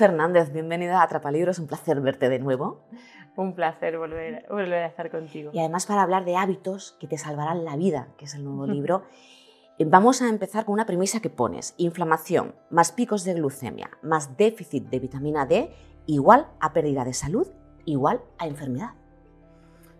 Fernández, bienvenida a Atrapalibros, un placer verte de nuevo. Un placer volver, volver a estar contigo. Y además para hablar de hábitos que te salvarán la vida, que es el nuevo libro. Eh, vamos a empezar con una premisa que pones. Inflamación más picos de glucemia más déficit de vitamina D igual a pérdida de salud, igual a enfermedad.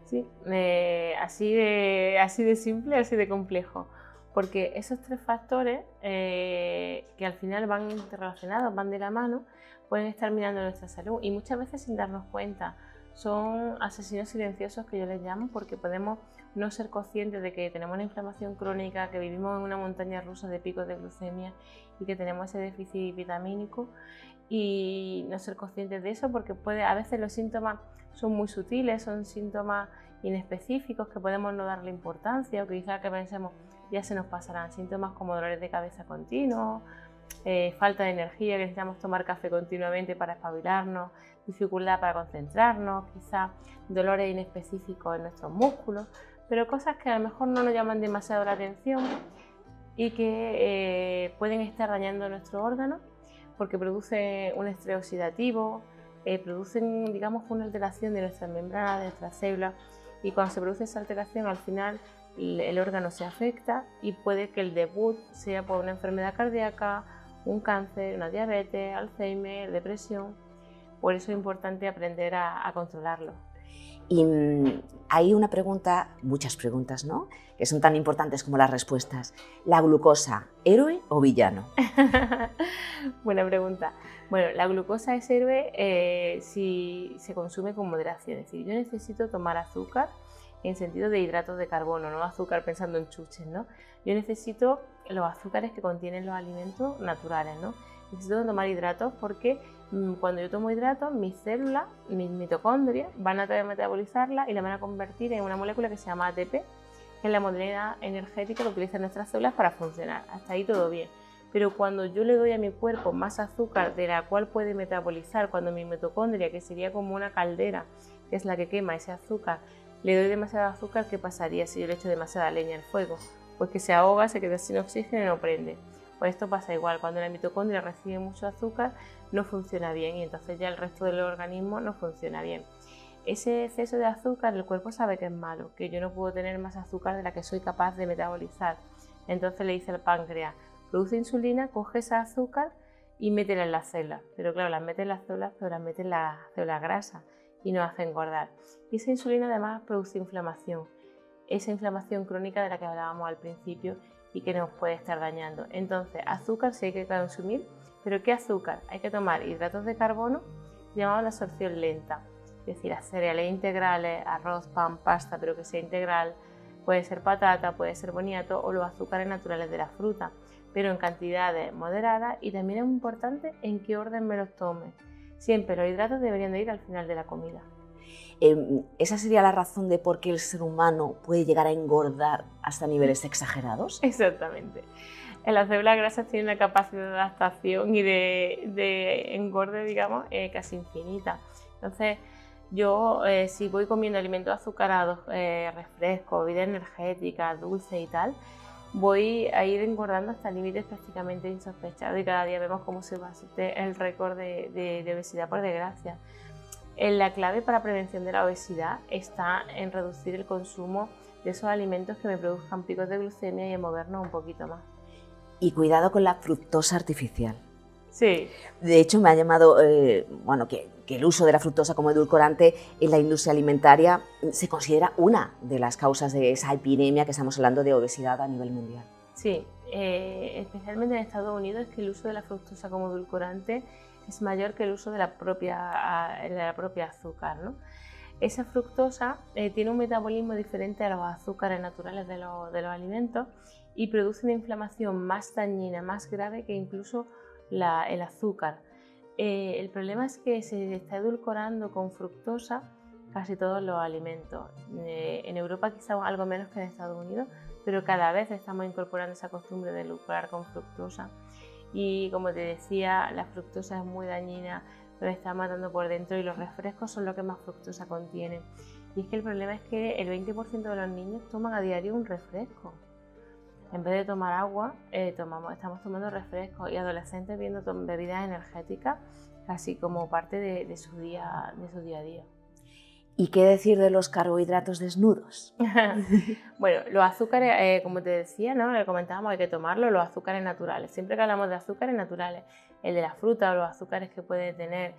Sí, eh, así, de, así de simple, así de complejo. Porque esos tres factores, eh, que al final van interrelacionados, van de la mano, pueden estar mirando nuestra salud y muchas veces sin darnos cuenta. Son asesinos silenciosos que yo les llamo porque podemos no ser conscientes de que tenemos una inflamación crónica, que vivimos en una montaña rusa de picos de glucemia y que tenemos ese déficit vitamínico y no ser conscientes de eso porque puede, a veces los síntomas son muy sutiles, son síntomas inespecíficos que podemos no darle importancia o que quizás que pensemos ya se nos pasarán síntomas como dolores de cabeza continuos, eh, falta de energía, que necesitamos tomar café continuamente para espabilarnos, dificultad para concentrarnos, quizás dolores inespecíficos en nuestros músculos, pero cosas que a lo mejor no nos llaman demasiado la atención y que eh, pueden estar dañando nuestro órgano porque producen un estrés oxidativo, eh, producen digamos una alteración de nuestras membranas, de nuestras células y cuando se produce esa alteración al final el órgano se afecta y puede que el debut sea por una enfermedad cardíaca, un cáncer, una diabetes, Alzheimer, depresión. Por eso es importante aprender a, controlarlo. Y mm, hay una pregunta, muchas preguntas, ¿no? Que son tan importantes como las respuestas. ¿La glucosa, héroe o villano? Buena pregunta. Bueno, la glucosa es héroe eh, si se consume con moderación. Es decir, yo necesito tomar azúcar en sentido de hidratos de carbono, no azúcar pensando en chuches, ¿no? Yo necesito los azúcares que contienen los alimentos naturales, ¿no? Necesito tomar hidratos porque mm, cuando yo tomo hidratos, mis células, mis mitocondrias, van a metabolizarla y la van a convertir en una molécula que se llama ATP, que es la moneda energética que utilizan nuestras células para funcionar. Hasta ahí todo bien. Pero cuando yo le doy a mi cuerpo más azúcar de la cual puede metabolizar, cuando mi mitocondria, que sería como una caldera, que es la que quema ese azúcar, le doy demasiado azúcar, ¿qué pasaría si yo le echo demasiada leña al fuego? Pues que se ahoga, se queda sin oxígeno y no prende. Pues esto pasa igual, cuando la mitocondria recibe mucho azúcar no funciona bien y entonces ya el resto del organismo no funciona bien. Ese exceso de azúcar el cuerpo sabe que es malo, que yo no puedo tener más azúcar de la que soy capaz de metabolizar. Entonces le dice al páncreas, produce insulina, coge esa azúcar y métela en las células. Pero claro, las mete en las células, pero las mete en las células grasas y nos hace engordar. Y esa insulina además produce inflamación, esa inflamación crónica de la que hablábamos al principio y que nos puede estar dañando. Entonces, azúcar sí hay que consumir, pero ¿qué azúcar? Hay que tomar hidratos de carbono llamado la absorción lenta, es decir, cereales integrales, arroz, pan, pasta, pero que sea integral, puede ser patata, puede ser boniato o los azúcares naturales de la fruta, pero en cantidades moderadas y también es importante en qué orden me los tome Siempre los hidratos deberían de ir al final de la comida. Em, ¿Esa sería la razón de por qué el ser humano puede llegar a engordar hasta niveles exagerados? Exactamente. Las células grasas tienen una capacidad de adaptación y de, engorde, digamos, eh, casi infinita. Entonces, yo eh, si voy comiendo alimentos azucarados, eh, refrescos, vida energética, dulce y tal, voy a ir engordando hasta límites prácticamente insospechados y cada día vemos cómo se va el récord de, obesidad por desgracia. La clave para prevención de la obesidad está en reducir el consumo de esos alimentos que me produzcan picos de glucemia y en movernos un poquito más. Y cuidado con la fructosa artificial. Sí. De hecho, me ha llamado, eh, bueno, que, el uso de la fructosa como edulcorante en la industria alimentaria se considera una de las causas de esa epidemia que estamos hablando de obesidad a nivel mundial. Sí, eh, especialmente en Estados Unidos que el uso de la fructosa como edulcorante es mayor que el uso de la propia, de la propia azúcar. ¿no? Esa fructosa eh, tiene un metabolismo diferente a los azúcares naturales de, de los alimentos y produce una inflamación más dañina, más grave que incluso el azúcar. Eh, el problema es que se está edulcorando con fructosa casi todos los alimentos. Eh, en Europa quizá algo menos que en Estados Unidos, pero cada vez estamos incorporando esa costumbre de edulcorar con fructosa. Y como te decía, la fructosa es muy dañina, nos está matando por dentro y los refrescos son lo que más fructosa contienen. Y es que el problema es que el 20% de los niños toman a diario un refresco en vez de tomar agua, eh, tomamos, estamos tomando refrescos y adolescentes viendo bebidas energéticas así como parte de, su, día, de su día a día. ¿Y qué decir de los carbohidratos desnudos? bueno, los azúcares, eh, como te decía, ¿no? le comentábamos, hay que tomarlo, los azúcares naturales. Siempre que hablamos de azúcares naturales, el de la fruta o los azúcares que puede tener,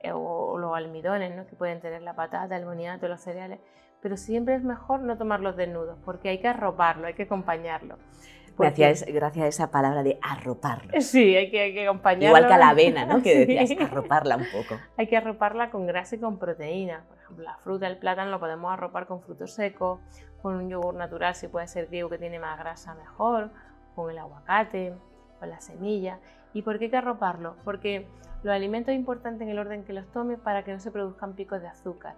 eh, o, los almidones ¿no? que pueden tener la patata, el boniato, los cereales, pero siempre es mejor no tomarlos desnudos, porque hay que arroparlo, hay que acompañarlo. Gracias, gracias a esa palabra de arroparlo. Sí, hay que, hay que acompañarlo. Igual que a la avena, ¿no? Que decías, arroparla un poco. Hay que arroparla con grasa y con proteína. Por ejemplo, la fruta, el plátano lo podemos arropar con frutos secos, con un yogur natural, si puede ser griego que tiene más grasa mejor, con el aguacate, con la semilla. ¿Y por qué hay que arroparlo? Porque los alimentos es importante en el orden que los tomes para que no se produzcan picos de azúcar.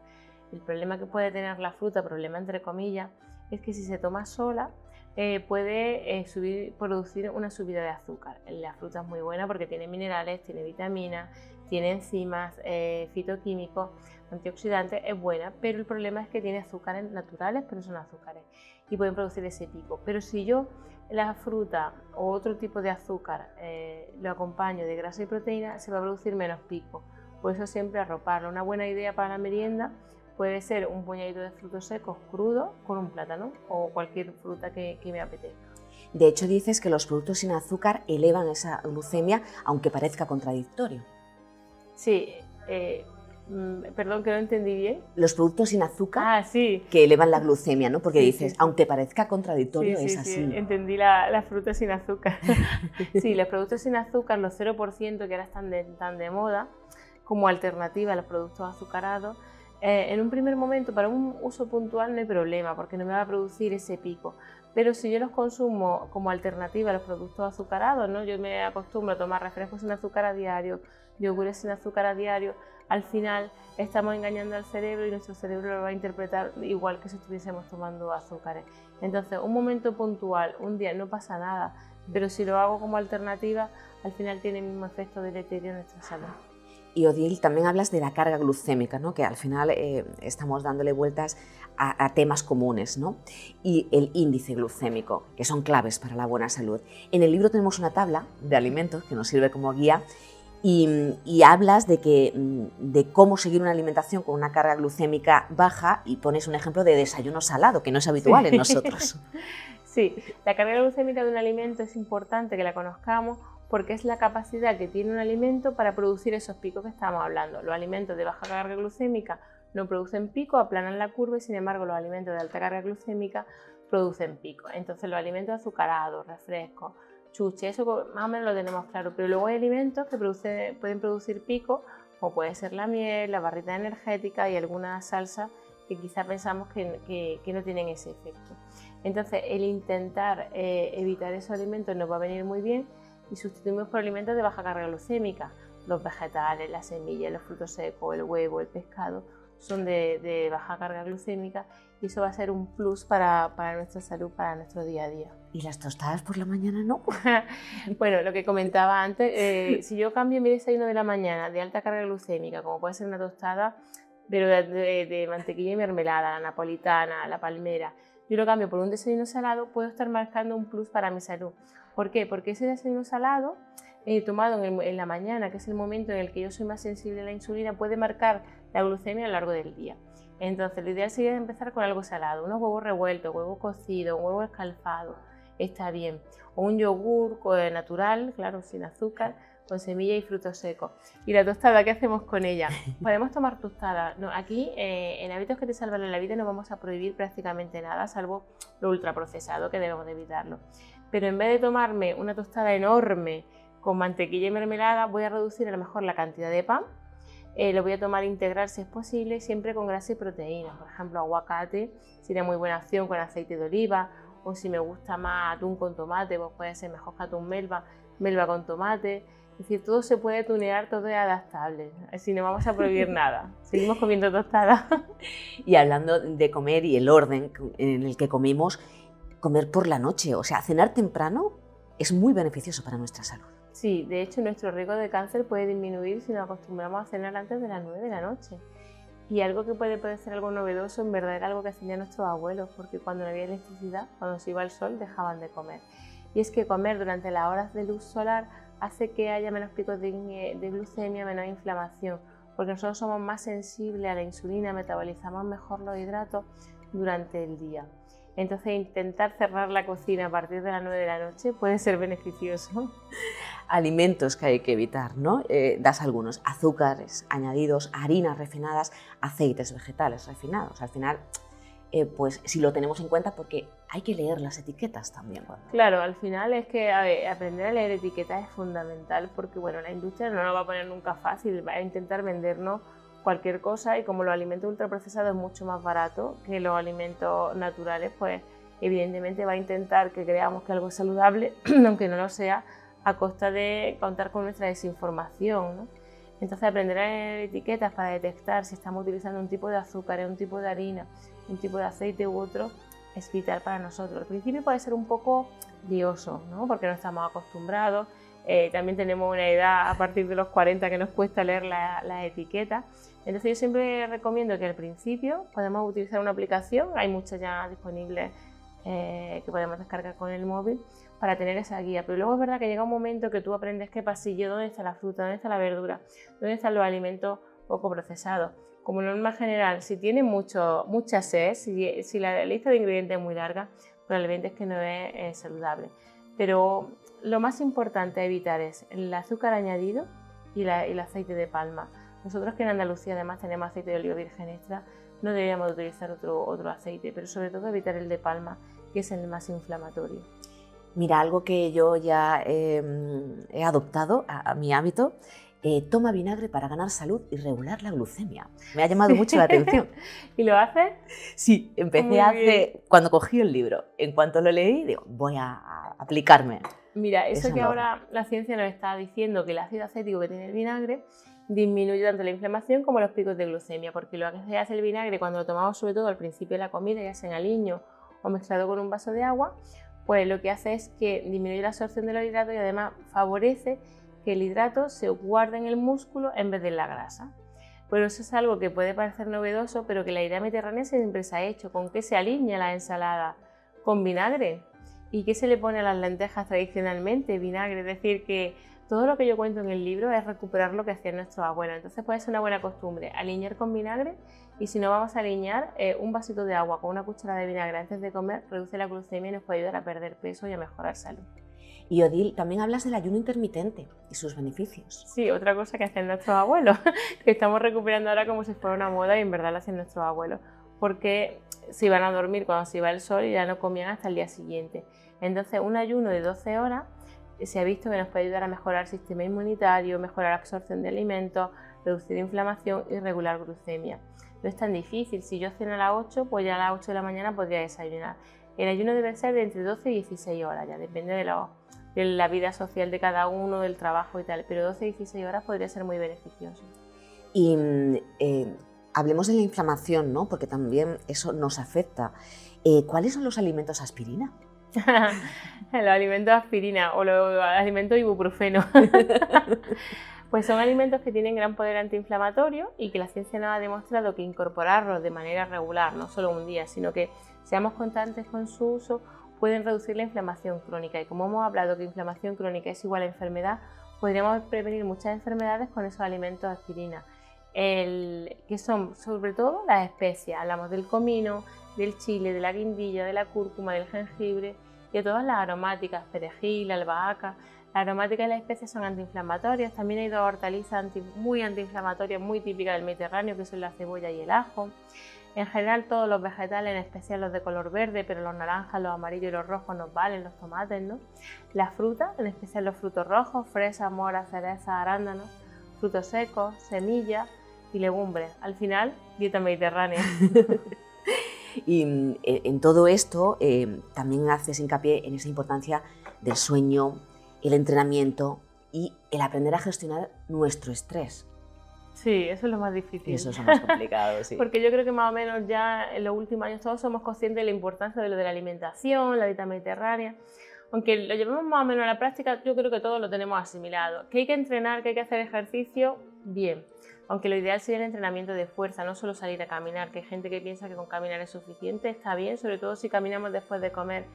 El problema que puede tener la fruta, problema entre comillas, es que si se toma sola, eh, puede eh, producir una subida de azúcar. La fruta es muy buena porque tiene minerales, tiene vitaminas, tiene enzimas, eh, fitoquímicos, antioxidantes, es buena, pero el problema es que tiene azúcares naturales, pero son azúcares y pueden producir ese pico. Pero si yo la fruta o otro tipo de azúcar lo acompaño de grasa y proteína, se va a producir menos pico. Por eso siempre arroparlo. Una buena idea para la merienda Puede ser un puñadito de frutos secos crudo con un plátano o cualquier fruta que, me apetezca. De hecho, dices que los productos sin azúcar elevan esa glucemia, aunque parezca contradictorio. Sí, eh, mm, perdón que no entendí bien. Los productos sin azúcar ah, sí. que elevan la glucemia, ¿no? Porque dices, aunque parezca contradictorio, es así. Sí, entendí la, las frutas sin azúcar. sí, los productos sin azúcar, los 0% que ahora están tan de moda, como alternativa a los productos azucarados, eh, en un primer momento, para un uso puntual no hay problema, porque no me va a producir ese pico. Pero si yo los consumo como alternativa a los productos azucarados, ¿no? yo me acostumbro a tomar refrescos sin azúcar a diario, yogures sin azúcar a diario, al final estamos engañando al cerebro y nuestro cerebro lo va a interpretar igual que si estuviésemos tomando azúcares. Entonces, un momento puntual, un día, no pasa nada, pero si lo hago como alternativa, al final tiene el mismo efecto deleterio en nuestra salud. Y Odil, también hablas de la carga glucémica, ¿no? que al final eh, estamos dándole vueltas a, temas comunes, ¿no? y el índice glucémico, que son claves para la buena salud. En el libro tenemos una tabla de alimentos que nos sirve como guía y, hablas de, que, mm, de cómo seguir una alimentación con una carga glucémica baja y pones un ejemplo de desayuno salado, que no es habitual en nosotros. Sí, la carga glucémica de un alimento es importante que la conozcamos porque es la capacidad que tiene un alimento para producir esos picos que estamos hablando. Los alimentos de baja carga glucémica no producen pico, aplanan la curva y sin embargo los alimentos de alta carga glucémica producen pico. Entonces los alimentos azucarados, refrescos, chuche, eso más o menos lo tenemos claro, pero luego hay alimentos que pueden producir pico, como puede ser la miel, la barrita energética y algunas salsas que quizá pensamos que, no tienen ese efecto. Entonces el intentar eh, evitar esos alimentos nos va a venir muy bien y sustituimos por alimentos de baja carga glucémica. Los vegetales, las semillas, los frutos secos, el huevo, el pescado son de, baja carga glucémica y eso va a ser un plus para, nuestra salud, para nuestro día a día. ¿Y las tostadas por la mañana no? bueno, lo que comentaba antes, eh, si yo cambio mi desayuno de la mañana de alta carga glucémica, como puede ser una tostada, pero de, de mantequilla y mermelada, la napolitana, la palmera, yo lo cambio por un desayuno salado, puedo estar marcando un plus para mi salud. ¿Por qué? Porque ese desayuno salado eh, tomado en, la mañana, que es el momento en el que yo soy más sensible a la insulina, puede marcar la glucemia a lo largo del día. Entonces, lo ideal sería empezar con algo salado, unos huevos revueltos, huevo cocido, un huevo escalfado, está bien. O un yogur eh, natural, claro, sin azúcar, con semilla y frutos secos. ¿Y la tostada qué hacemos con ella? Podemos tomar tostada. No, aquí, eh, en hábitos que te salvan la vida, no vamos a prohibir prácticamente nada, salvo lo ultraprocesado, que debemos de evitarlo pero en vez de tomarme una tostada enorme con mantequilla y mermelada, voy a reducir a lo mejor la cantidad de pan. Eh, lo voy a tomar integral si es posible, siempre con grasa y proteína. Por ejemplo, aguacate sería muy buena opción con aceite de oliva, o si me gusta más atún con tomate, pues puede ser mejor que atún melva, melva con tomate. Es decir, todo se puede tunear, todo es adaptable. Así no vamos a prohibir nada. Seguimos comiendo tostada. Y hablando de comer y el orden en el que comimos, comer por la noche, o sea, cenar temprano es muy beneficioso para nuestra salud. Sí, de hecho nuestro riesgo de cáncer puede disminuir si nos acostumbramos a cenar antes de las 9 de la noche. Y algo que puede parecer algo novedoso, en verdad era algo que hacían nuestros abuelos, porque cuando no había electricidad, cuando se iba el sol, dejaban de comer. y es que comer durante las horas de luz solar hace que haya menos picos de, de glucemia, menos inflamación, porque nosotros somos más sensibles a la insulina, metabolizamos mejor los hidratos durante el día. Entonces intentar cerrar la cocina a partir de las 9 de la noche puede ser beneficioso. Alimentos que hay que evitar, ¿no? Eh, das algunos, azúcares añadidos, harinas refinadas, aceites vegetales refinados. Al final, eh, pues si lo tenemos en cuenta porque hay que leer las etiquetas también. Claro, al final es que aprender a leer etiquetas es fundamental porque bueno, la industria no nos va a poner nunca fácil, va a intentar vendernos cualquier cosa y como los alimentos ultraprocesados es mucho más barato que los alimentos naturales, pues evidentemente va a intentar que creamos que algo es saludable, aunque no lo sea, a costa de contar con nuestra desinformación. Entonces aprender a leer etiquetas para detectar si estamos utilizando un tipo de azúcar, un tipo de harina, un tipo de aceite u otro, es vital para nosotros. Al principio puede ser un poco lioso, ¿no? porque no estamos acostumbrados. Eh, también tenemos una edad a partir de los 40 que nos cuesta leer las la etiquetas. Entonces yo siempre recomiendo que al principio podemos utilizar una aplicación, hay muchas ya disponibles eh, que podemos descargar con el móvil para tener esa guía. Pero luego es verdad que llega un momento que tú aprendes qué pasillo, dónde está la fruta, dónde está la verdura, dónde están los alimentos poco procesados. Como norma general, si tiene mucho, mucha sed, si, la lista de ingredientes es muy larga, probablemente es que no es, saludable. Pero lo más importante a evitar es el azúcar añadido y, el aceite de palma. Nosotros que en Andalucía además tenemos aceite de oliva virgen extra, no deberíamos utilizar otro, otro aceite, pero sobre todo evitar el de palma, que es el más inflamatorio. Mira, algo que yo ya em, he adoptado a, mi hábito, eh, toma vinagre para ganar salud y regular la glucemia. Me ha llamado mucho la atención. ¿Y lo haces? Sí, empecé hace, cuando cogí el libro. En cuanto lo leí, digo, voy a, aplicarme. Mira, eso que ahora la ciencia nos está diciendo que el ácido acético que tiene el vinagre disminuye tanto la inflamación como los picos de glucemia, porque lo que se hace el vinagre cuando lo tomamos sobre todo al principio de la comida, ya sea en aliño o mezclado con un vaso de agua, pues lo que hace es que disminuye la absorción de los hidratos y además favorece que el hidrato se guarde en el músculo en vez de en la grasa. Pero eso es algo que puede parecer novedoso, pero que la idea mediterránea siempre se ha hecho. ¿Con qué se alinea la ensalada? Con vinagre. ¿Y qué se le pone a las lentejas tradicionalmente? Vinagre. Es decir, que todo lo que yo cuento en el libro es recuperar lo que hacían nuestros abuelos. Entonces puede ser una buena costumbre alinear con vinagre y si no vamos a alinear, eh, un vasito de agua con una cuchara de vinagre antes de comer reduce la glucemia y nos puede ayudar a perder peso y a mejorar salud. Y Odil, también hablas del ayuno intermitente y sus beneficios. Sí, otra cosa que hacen nuestros abuelos, que estamos recuperando ahora como si fuera una moda y en verdad lo hacen nuestros abuelos, porque se iban a dormir cuando se iba el sol y ya no comían hasta el día siguiente. Entonces, un ayuno de 12 horas se ha visto que nos puede ayudar a mejorar el sistema inmunitario, mejorar la absorción de alimentos, reducir inflamación y regular glucemia. No es tan difícil, si yo ceno a las 8, pues ya a las 8 de la mañana podría desayunar. El ayuno debe ser de entre 12 y 16 horas, ya depende de, la vida social de cada uno, del trabajo y tal, pero 12 y 16 horas podría ser muy beneficioso. Y mm, eh, hablemos de la inflamación, ¿no? porque también eso nos afecta. Eh, ¿Cuáles son los alimentos aspirina? los alimentos aspirina o los alimentos ibuprofeno. pues son alimentos que tienen gran poder antiinflamatorio y que la ciencia nos ha demostrado que incorporarlos de manera regular, no solo un día, sino que seamos constantes con su uso, pueden reducir la inflamación crónica. Y como hemos hablado que inflamación crónica es igual a enfermedad, podríamos prevenir muchas enfermedades con esos alimentos aspirina. El, que son sobre todo las especias, hablamos del comino, del chile, de la guindilla, de la cúrcuma, del jengibre, y todas las aromáticas, perejil, albahaca. Las aromáticas y las especies son antiinflamatorias. También hay dos hortalizas muy antiinflamatorias, muy típicas del Mediterráneo, que son la cebolla y el ajo. En general todos los vegetales, en especial los de color verde, pero los naranjas, los amarillos y los rojos nos valen, los tomates, ¿no? Las frutas, en especial los frutos rojos, fresa, mora, cereza, arándanos, frutos secos, semillas y legumbres. Al final, dieta mediterránea. Y mm, e, en todo esto eh, también haces hincapié en esa importancia del sueño, el entrenamiento y el aprender a gestionar nuestro estrés. Sí, eso es lo más difícil. Eso es lo más complicado, sí. Porque yo creo que más o menos ya en los últimos años todos somos conscientes de la importancia de lo de la alimentación, la dieta mediterránea. Aunque lo llevemos más o menos a la práctica, yo creo que todos lo tenemos asimilado. Que hay que entrenar, que hay que hacer ejercicio, bien aunque lo ideal sería el entrenamiento de fuerza, no solo salir a caminar, que hay gente que piensa que con caminar es suficiente, está bien, sobre todo si caminamos después de comer,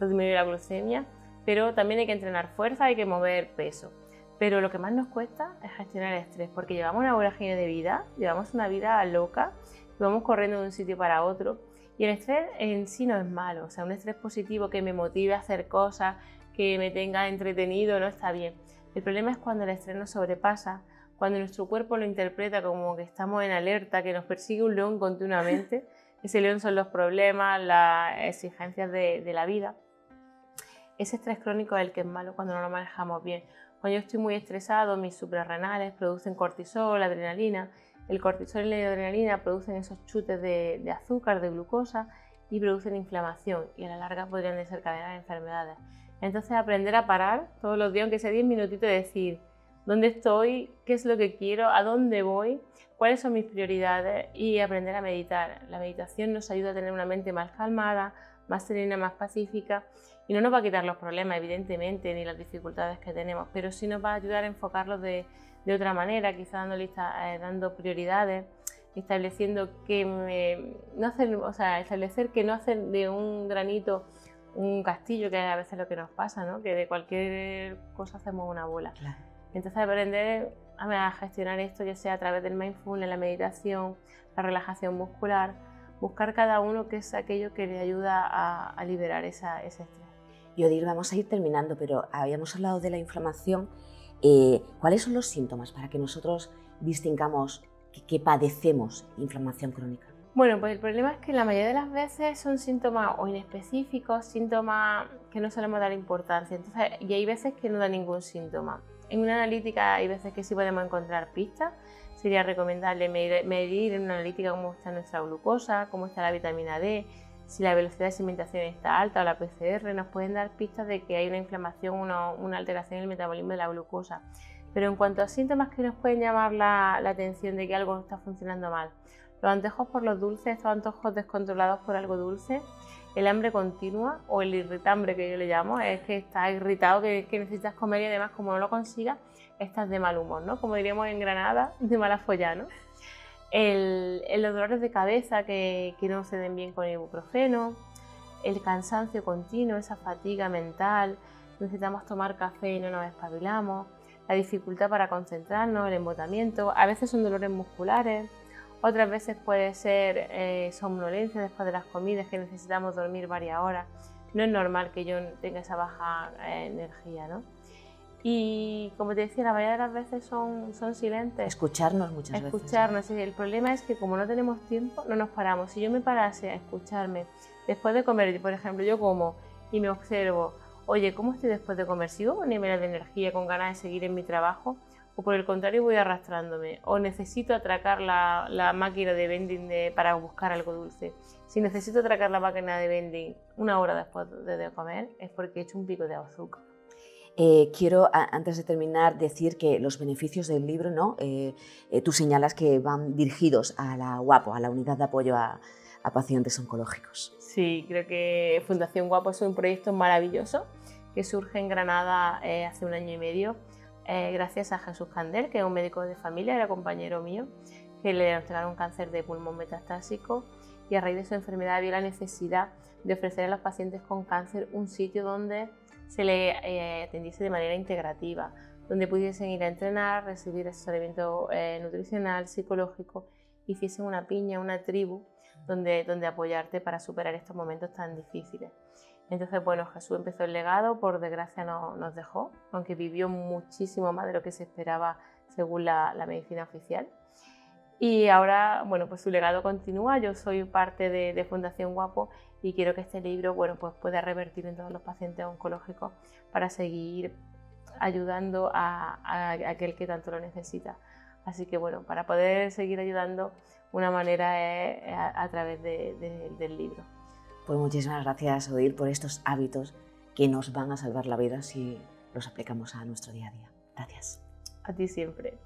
disminuir la glucemia, pero también hay que entrenar fuerza, hay que mover peso. Pero lo que más nos cuesta es gestionar el estrés, porque llevamos una vorágine de vida, llevamos una vida loca, vamos corriendo de un sitio para otro. Y el estrés en sí no es malo, o sea, un estrés positivo que me motive a hacer cosas, que me tenga entretenido, no está bien. El problema es cuando el estrés nos sobrepasa, cuando nuestro cuerpo lo interpreta como que estamos en alerta, que nos persigue un león continuamente. Ese león son los problemas, las exigencias de, de la vida. Ese estrés crónico es el que es malo cuando no lo manejamos bien. Cuando yo estoy muy estresado, mis suprarrenales producen cortisol, adrenalina. El cortisol y la adrenalina producen esos chutes de, azúcar, de glucosa y producen inflamación y a la larga podrían desencadenar enfermedades. Entonces aprender a parar todos los días, aunque sea 10 minutitos, y decir dónde estoy, qué es lo que quiero, a dónde voy, cuáles son mis prioridades y aprender a meditar. La meditación nos ayuda a tener una mente más calmada, más serena, más pacífica y no nos va a quitar los problemas, evidentemente, ni las dificultades que tenemos, pero sí nos va a ayudar a enfocarlos de, otra manera, quizá dando, lista, eh, dando prioridades, estableciendo que no hacer, o sea, establecer que no hacer de un granito un castillo, que a veces es lo que nos pasa, ¿no? que de cualquier cosa hacemos una bola. Entonces aprender a gestionar esto, ya sea a través del mindfulness, la meditación, la relajación muscular, buscar cada uno qué es aquello que le ayuda a, liberar esa, ese estrés. Y Odil, vamos a ir terminando, pero habíamos hablado de la inflamación. Eh, ¿Cuáles son los síntomas para que nosotros distingamos que, padecemos inflamación crónica? Bueno, pues el problema es que la mayoría de las veces son síntomas o inespecíficos, síntomas que no solemos dar importancia. Entonces, y hay veces que no da ningún síntoma. En una analítica hay veces que sí podemos encontrar pistas, sería recomendable medir en una analítica cómo está nuestra glucosa, cómo está la vitamina D, si la velocidad de sedimentación está alta o la PCR, nos pueden dar pistas de que hay una inflamación, una, una alteración en el metabolismo de la glucosa. Pero en cuanto a síntomas que nos pueden llamar la, la atención de que algo está funcionando mal, los antojos por los dulces, estos antojos descontrolados por algo dulce, el hambre continua o el irritambre que yo le llamo, es que estás irritado, que, necesitas comer y además como no lo consigas, estás de mal humor, ¿no? Como diríamos en Granada, de mala folla, ¿no? Los dolores de cabeza que, que no se den bien con ibuprofeno, el cansancio continuo, esa fatiga mental, necesitamos tomar café y no nos espabilamos, la dificultad para concentrarnos, el embotamiento, a veces son dolores musculares, otras veces puede ser eh, somnolencia después de las comidas, que necesitamos dormir varias horas. No es normal que yo tenga esa baja eh, energía, ¿no? Y como te decía, la mayoría de las veces son, son silentes. Escucharnos muchas veces. Escucharnos. El problema es que como no tenemos tiempo, no nos paramos. Si yo me parase a escucharme después de comer, por ejemplo, yo como y me observo, oye, ¿cómo estoy después de comer? ¿Sigo con niveles de energía, con ganas de seguir en mi trabajo? O por el contrario voy arrastrándome, o necesito atracar la, la máquina de vending de, para buscar algo dulce. Si necesito atracar la máquina de vending una hora después de, comer, es porque he hecho un pico de azúcar. Eh, quiero, antes de terminar, decir que los beneficios del libro, ¿no? Eh, eh, tú señalas que van dirigidos a la UAPO, a la Unidad de Apoyo a, a Pacientes Oncológicos. Sí, creo que Fundación UAPO es un proyecto maravilloso que surge en Granada hace un año y medio eh, gracias a Jesús Candel, que es un médico de familia, era compañero mío, que le diagnosticaron cáncer de pulmón metastásico y a raíz de su enfermedad vio la necesidad de ofrecer a los pacientes con cáncer un sitio donde se le eh, atendiese de manera integrativa, donde pudiesen ir a entrenar, recibir asesoramiento eh, nutricional, psicológico, hiciesen una piña, una tribu donde, donde apoyarte para superar estos momentos tan difíciles. Entonces, bueno, Jesús empezó el legado, por desgracia no, nos dejó, aunque vivió muchísimo más de lo que se esperaba según la, medicina oficial. Y ahora, bueno, pues su legado continúa. Yo soy parte de, Fundación Guapo y quiero que este libro, bueno, pues pueda revertir en todos los pacientes oncológicos para seguir ayudando a, aquel que tanto lo necesita. Así que, bueno, para poder seguir ayudando, una manera es a, través del libro. Pues muchísimas gracias, Odil, por estos hábitos que nos van a salvar la vida si los aplicamos a nuestro día a día. Gracias. A ti siempre.